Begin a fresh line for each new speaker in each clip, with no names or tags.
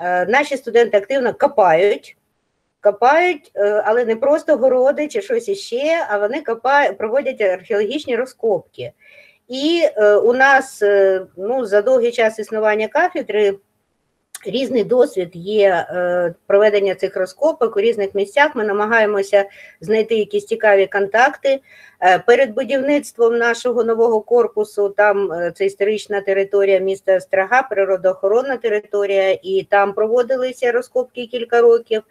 Е, Наші студенти активно копають, копають, е, але не просто городи чи щось іще, а вони копають, проводять археологічні розкопки. І е, у нас ну, за довгий час існування кафедри різний досвід є е, проведення цих розкопок у різних місцях. Ми намагаємося знайти якісь цікаві контакти. Е, Перед будівництвом нашого нового корпусу, там е, це історична територія міста Страга, природоохоронна територія, і там проводилися розкопки кілька років.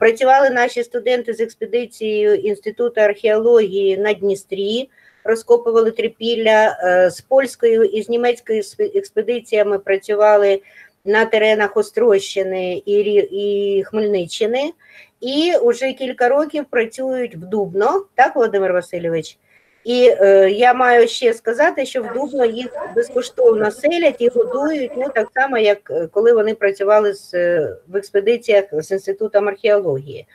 Працювали наші студенти з експедицією Інституту археології на Дністрі, розкопували трипілля з польською і з німецькою експедиціями працювали на теренах Острощини і, Хмельниччини. І вже кілька років працюють в Дубно, так, Володимир Васильович? І е, я маю ще сказати, що в Дубно їх безкоштовно селять і годують, ну так само, як е, коли вони працювали з, е, в експедиціях з Інститутом археології.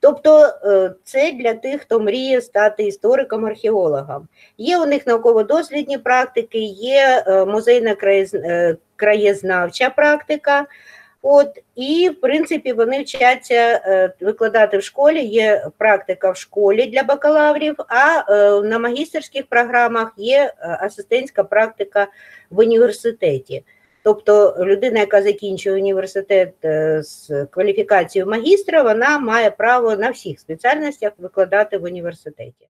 Тобто е, це для тих, хто мріє стати істориком-археологом. Є у них науково-дослідні практики, є е, музейна е, краєзнавча практика. От, і, в принципі, вони вчаться викладати в школі, є практика в школі для бакалаврів, а на магістерських програмах є асистентська практика в університеті. Тобто людина, яка закінчує університет е, з кваліфікацією магістра, вона має право на всіх спеціальностях викладати в університеті.